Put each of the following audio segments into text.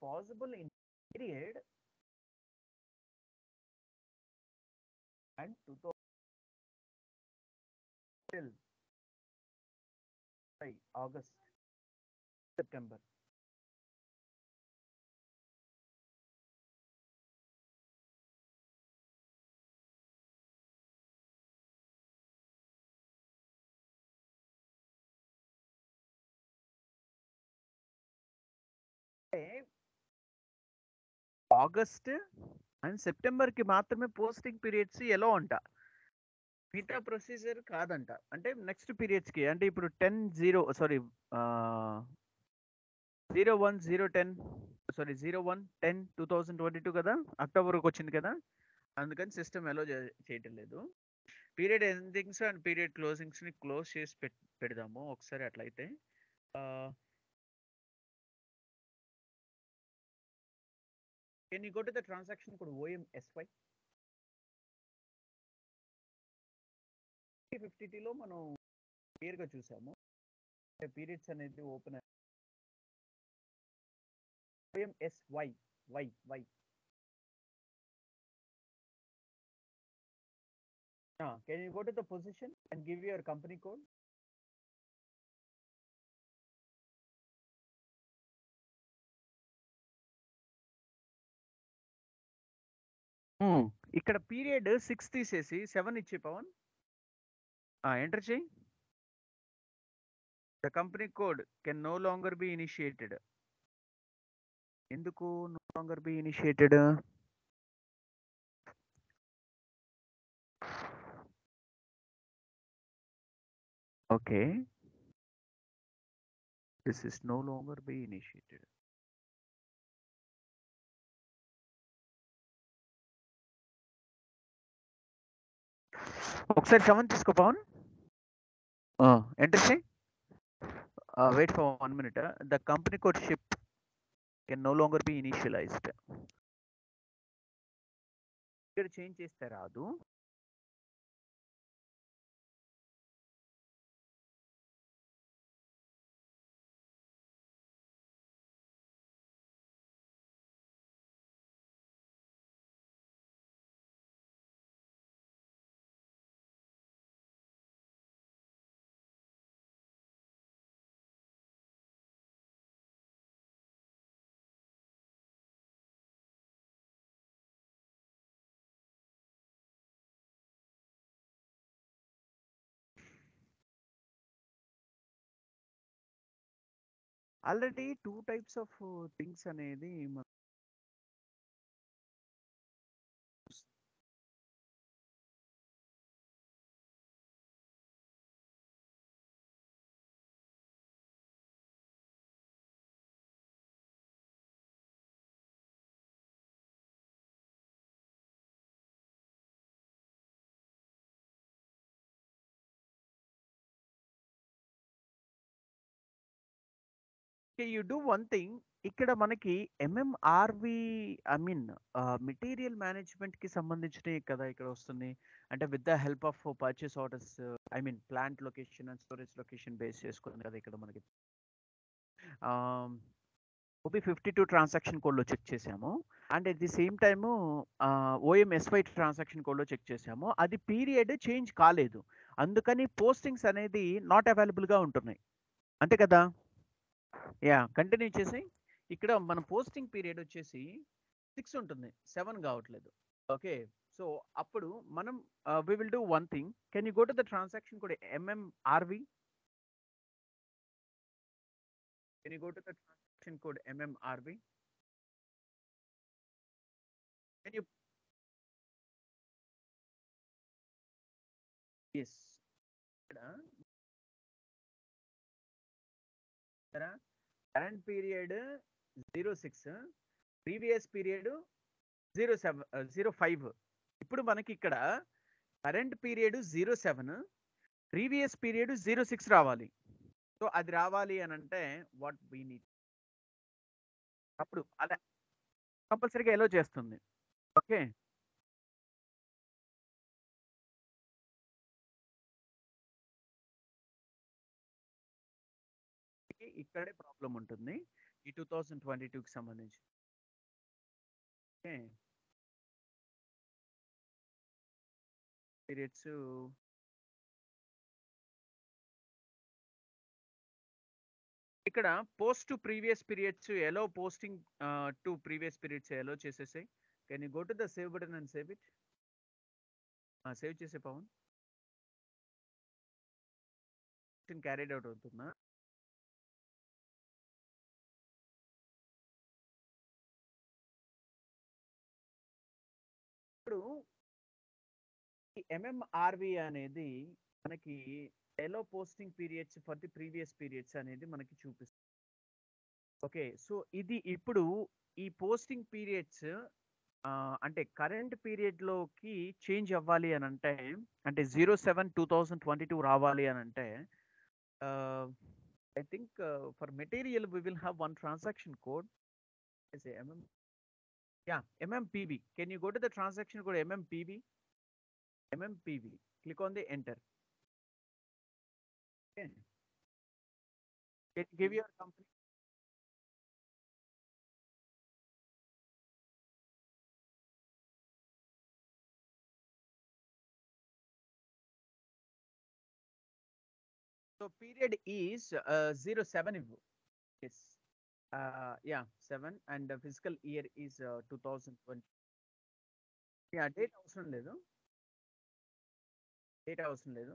possible in period and 2000 till August, September. August and సెప్టెంబర్కి మాత్రమే posting periods ఎలా అంట. మిగతా ప్రొసీజర్ కాదంట. అంటే నెక్స్ట్ పీరియడ్స్కి అంటే ఇప్పుడు ten zero sorry zero one zero ten sorry zero one ten two thousand twenty two కదా అక్టోబర్కి వచ్చింది కదా? అందుకని సిస్టమ్ ఎలో చేయటం లేదు. పీరియడ్ ఎండింగ్స్ అండ్ పీరియడ్ క్లోజింగ్స్ని క్లోజ్ చేసి పెట్ పెడదాము ఒకసారి అట్లయితే. Can you go to the transaction కూడా ఓఎంఎస్వై ఫిఫ్టీ టీలో మనం క్లియర్గా చూసాము. పీరియడ్స్ అనేది open OMSY Y Y can you go to the position and give your company code ఇక్కడ పీరియడ్ సిక్స్ తీసేసి సెవెన్ ఇచ్చే పవన్. ఎంటర్ చేయి. The company code can no longer be initiated. ఎందుకు no longer be initiated? Okay. This is no longer be initiated. ఒకసారి seven తీసుకో Pavan. Enter చేయి. Wait for one minute the company code ship can no longer be initialised ఇక్కడ change చేస్తే రాదు. Already two types of things అనేది you do one thing ఇక్కడ మనకి MMRV I mean material మేనేజ్మెంట్కి సంబంధించినవి కదా ఇక్కడ వస్తుంది అంటే with the help of purchase orders I mean plant location and storage location base చేసుకుంది కదా ఇక్కడ మనకి. ఓపీ ఫిఫ్టీ టూ ట్రాన్సాక్షన్ కోడ్లో చెక్ చేసాము and at the same time OMSY transaction కోడ్లో చెక్ చేసాము అది పీరియడ్ చేంజ్ కాలేదు. అందుకని పోస్టింగ్స్ అనేది నాట్ అవైలబుల్గా ఉంటున్నాయి. అంతే కదా? యా కంటిన్యూ చేసి ఇక్కడ మన పోస్టింగ్ పీరియడ్ వచ్చేసి సిక్స్ ఉంటుంది సెవెన్ కావట్లేదు. ఓకే సో అప్పుడు మనం we will do one thing can you go to the transaction కూడా MMRV can you go to the transaction code MMRV can you yes ఇక్కడ current period zero six previous period zero seven zero five. ఇప్పుడు మనకి ఇక్కడ current period zero seven previous period zero six రావాలి. So అది రావాలి అని అంటే what we need అప్పుడు అలా కంపల్సరీగా ఎలో చేస్తుంది? ఓకే? ఇక్కడే ప్రాబ్లం ఉంటుంది. ఈ టూ థౌజండ్ ట్వంటీ టూకి సంబంధించి. Okay periods. ఇక్కడ post to previous periods allow posting to previous periods allow చేసేసాయి can you go to the save button and save it? Save చేసే పవన్. క్యారీడ్ అవుట్ అవుతుందా? ఇప్పుడు ఈ ఎంఎంఆర్వి అనేది మనకి allow posting periods for the previous periods అనేది మనకి చూపిస్తుంది. Okay so ఇది ఇప్పుడు ఈ పోస్టింగ్ పీరియడ్స్ అంటే కరెంట్ పీరియడ్లోకి చేంజ్ అవ్వాలి అని అంటే అంటే zero seven two thousand twenty two రావాలి అని అంటే I think for material we will have one transaction code MM Yeah, MMPB. Can you go to the transaction code MMPB? MMPB. Click on the enter. Okay. Can you give your company? So period is uh, 07 yes Uh, yeah, 7 and the fiscal year is uh, 2020. Yeah, date అవసరం లేదు date అవసరం లేదు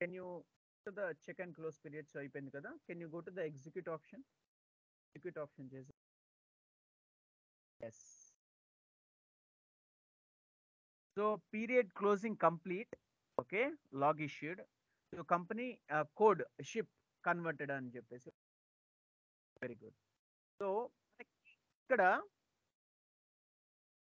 can you the check and close periods అయిపోయింది కదా can you go to the execute option execute option చేసి yes so period closing complete okay log issued so company code ship converted అని చెప్పేసి very good so ఇక్కడ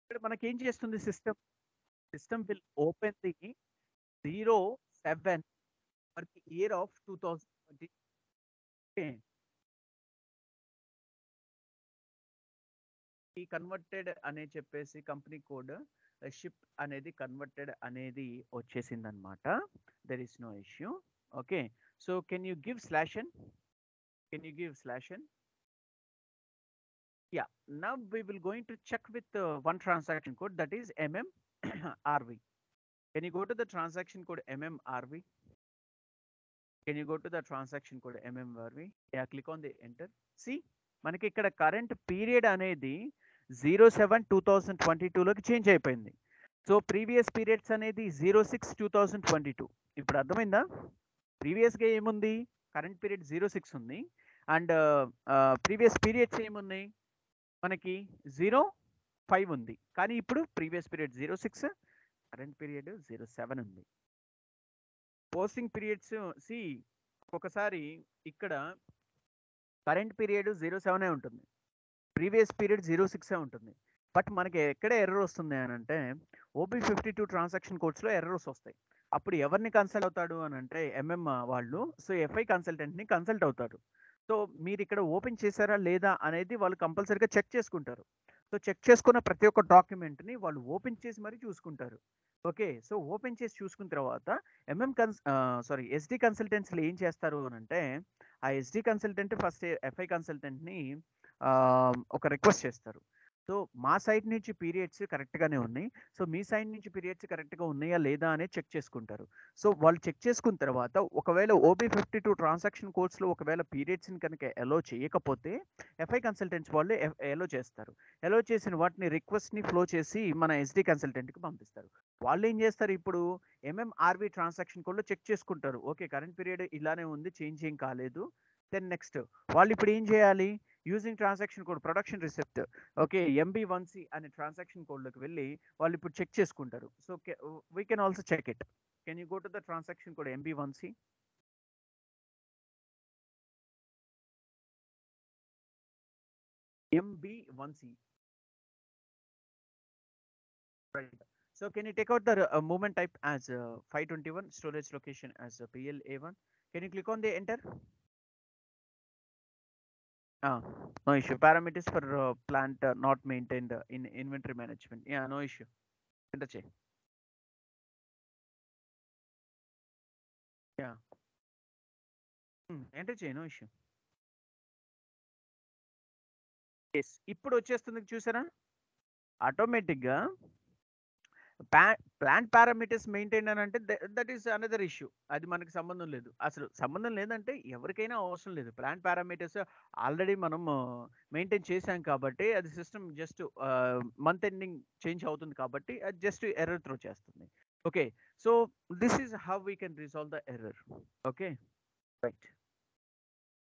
ఇక్కడ మనకి ఏం చేస్తుంది system system will open the zero seven for the year of two thousand twenty ఈ converted అనే చెప్పేసి కంపెనీ కోడ్ షిప్ అనేది కన్వర్టెడ్ అనేది వచ్చేసింది అనమాట there is no issue okay so can you give slash n can you give slash n yeah now we will going to check with uh, one transaction code that is mmrv can you go to the transaction code mmrv can you go to the transaction code mmrv yeah click on the enter see మనకి ఇక్కడ current period అనేది zero seven two thousand twenty టూలోకి change అయిపోయింది so previous periods అనేది zero six two thousand twenty two ఇప్పుడు అర్థమైందా ప్రీవియస్గా ఏముంది current period zero six ఉంది అండ్ ప్రీవియస్ పీరియడ్స్ ఏమున్నాయి మనకి జీరో ఫైవ్ ఉంది. కానీ ఇప్పుడు previous period zero six current period zero seven ఉంది. పోస్టింగ్ పీరియడ్స్ సి ఒకసారి ఇక్కడ కరెంట్ పీరియడ్ జీరో సెవెనే ఉంటుంది. ప్రీవియస్ పీరియడ్ జీరో సిక్సే ఉంటుంది. బట్ మనకి ఎక్కడ ఎర్రర్ వస్తుంది అని అంటే ఓపీ ఫిఫ్టీ టూ ట్రాన్సాక్షన్ కోడ్స్లో ఎర్రర్స్ వస్తాయి. అప్పుడు ఎవరిని కన్సల్ట్ అవుతాడు అని అంటే ఎంఎం వాళ్ళు. సో ఎఫ్ఐ కన్సల్టెంట్ని కన్సల్ట్ అవుతారు సో మీరు ఇక్కడ ఓపెన్ చేశారా లేదా అనేది వాళ్ళు కంపల్సరీగా చెక్ చేసుకుంటారు. సో చెక్ చేసుకున్న ప్రతి ఒక్క డాక్యుమెంట్ని వాళ్ళు ఓపెన్ చేసి మరీ చూసుకుంటారు. ఓకే సో ఓపెన్ చేసి చూసుకున్న తర్వాత ఎంఎం కన్స్ సారీ ఎస్డి కన్సల్టెంట్స్లో ఏం చేస్తారు అని అంటే ఆ ఎస్డి కన్సల్టెంట్ ఫస్ట్ ఎఫ్ఐ కన్సల్టెంట్ని ఒక రిక్వెస్ట్ చేస్తారు. సో మా సైడ్ నుంచి పీరియడ్స్ కరెక్ట్గానే ఉన్నాయి. సో మీ సైడ్ నుంచి పీరియడ్స్ కరెక్ట్గా ఉన్నాయా లేదా అనేది చెక్ చేసుకుంటారు. సో వాళ్ళు చెక్ చేసుకున్న తర్వాత ఒకవేళ ఓబీ ఫిఫ్టీ టూ ట్రాన్సాక్షన్ కోర్స్లో ఒకవేళ పీరియడ్స్ని కనుక ఎలో చేయకపోతే ఎఫ్ఐ కన్సల్టెంట్స్ వాళ్ళు ఎలో చేస్తారు. ఎలో చేసిన వాటిని రిక్వెస్ట్ని ఫ్లో చేసి మన ఎస్డి కన్సల్టెంట్కి పంపిస్తారు. వాళ్ళు ఏం చేస్తారు ఇప్పుడు? ఎంఎంఆర్వి ట్రాన్సాక్షన్ కోడ్లో చెక్ చేసుకుంటారు. ఓకే కరెంట్ పీరియడ్ ఇలానే ఉంది చేంజ్ ఏం కాలేదు. Then next. వాళ్ళు ఇప్పుడు ఏం చేయాలి? Using transaction code production receipt okay MB one C అనే ట్రాన్సాక్షన్ కోడ్లోకి వెళ్ళి వాళ్ళు ఇప్పుడు చెక్ చేసుకుంటారు. So we can also check it can you go to the transaction code MB one C MB one C right. So can you take out the uh, movement type as uh, 521 storage location as uh, pla1 can you click on the enter? Ah, no issue. Parameters for uh, plant uh, not maintained uh, in inventory management. Yeah, no issue. Enter check. Yeah. Hmm, enter check, no issue. Yes ఇప్పుడు వచ్చేస్తుంది చూసారా ఆటోమేటిక్గా ప్లా plant parameters maintain అని అంటే that is another issue. అది మనకి సంబంధం లేదు. అసలు సంబంధం లేదంటే ఎవరికైనా అవసరం లేదు. ప్లాంట్ పారామీటర్స్ ఆల్రెడీ మనం మెయింటైన్ చేసాం కాబట్టి అది system just month ending change అవుతుంది కాబట్టి అది జస్ట్ ఎర్రర్ త్రో చేస్తుంది. Okay. So this is how we can resolve the error. Okay? Right.